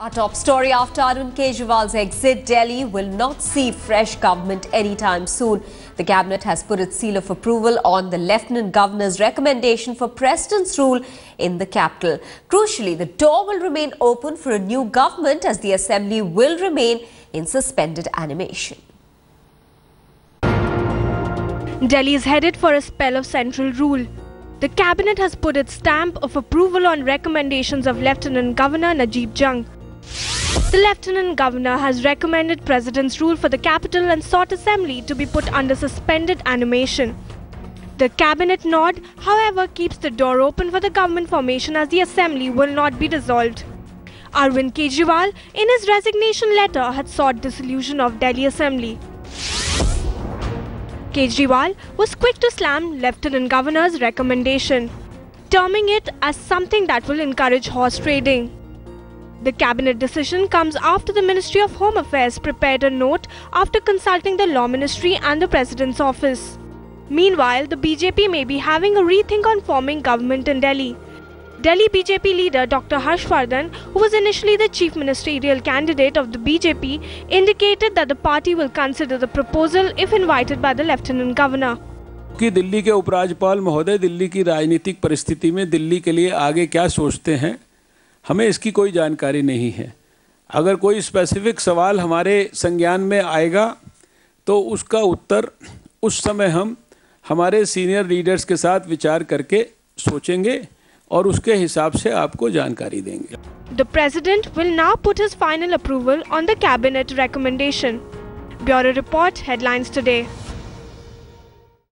Our top story after Arvind Kejriwal's exit, Delhi will not see fresh government anytime soon. The cabinet has put its seal of approval on the lieutenant governor's recommendation for president's rule in the capital. Crucially, the door will remain open for a new government as the assembly will remain in suspended animation. Delhi is headed for a spell of central rule. The cabinet has put its stamp of approval on recommendations of Lieutenant Governor Najeeb Jung. The Lieutenant Governor has recommended President's rule for the capital and sought Assembly to be put under suspended animation. The cabinet nod, however, keeps the door open for the government formation as the Assembly will not be dissolved. Arvind Kejriwal, in his resignation letter, had sought dissolution of Delhi Assembly. Kejriwal was quick to slam Lieutenant Governor's recommendation, terming it as something that will encourage horse trading. The cabinet decision comes after the Ministry of Home Affairs prepared a note after consulting the Law Ministry and the President's office. Meanwhile, the BJP may be having a rethink on forming government in Delhi. Delhi BJP leader Dr. Harshvardhan, who was initially the chief ministerial candidate of the BJP, indicated that the party will consider the proposal if invited by the Lieutenant Governor. कि दिल्ली के उपराज्यपाल महोदय दिल्ली की राजनीतिक परिस्थिति में दिल्ली के लिए आगे क्या सोचते हैं हमें इसकी कोई जानकारी नहीं है। अगर कोई स्पेसिफिक सवाल हमारे संज्ञान में आएगा तो उसका उत्तर उस समय हम हमारे सीनियर लीडर्स के साथ विचार करके सोचेंगे और उसके हिसाब से आपको जानकारी देंगे। The President will now put his final approval on the Cabinet recommendation. Bureau Report Headlines Today.